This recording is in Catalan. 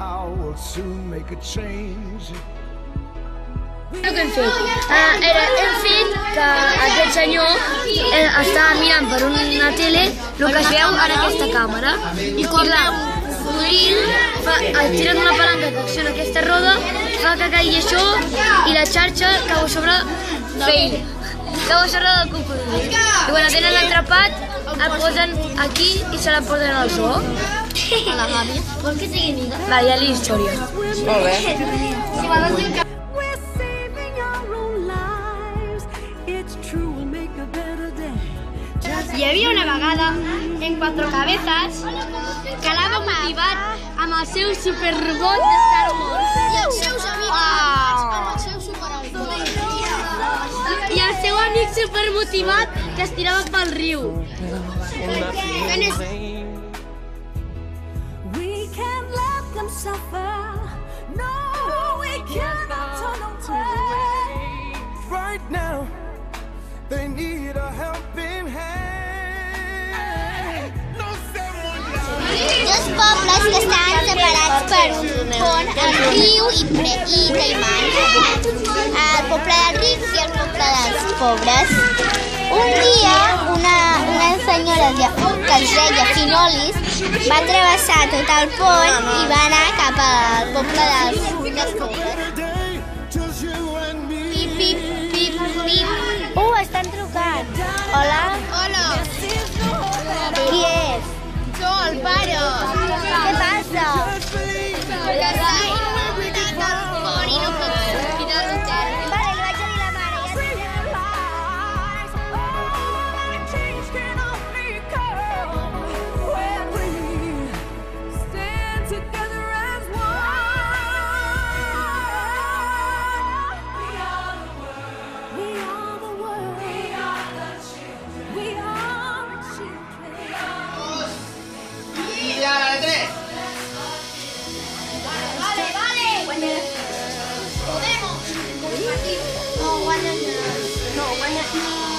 somehow will soon make a change. El fet? Uh, era, hem fet que aquest senyor eh, estava mirant per una tele el que es veu en aquesta càmera i clar, Codril fa, el tiren una palanca que acciona aquesta roda fa que caigui això i la xarxa cau a sobre d'ell cau a sobre del cocodril i quan el tenen atrapat el posen aquí i se la posen al zoo a la gàbia vols que sigui mica? va, ja li història Molt bé. We're saving our own lives. It's true, we'll make a better day. Just Hi havia una vegada en Cuatro Cabezas que anava motivat amb el seu superrobot de Star Wars. I els seus amics amb el seu superalcohol. I el seu amic supermotivat que es tirava pel riu. we pobles que estaven separats per un pont, el riu i, pre, i Caimans. El poble dels rics i el poble dels pobres. Un dia, una, una senyora que es deia Finolis va travessar tot el pont i va anar cap al poble dels, dels pobres. No, when no, when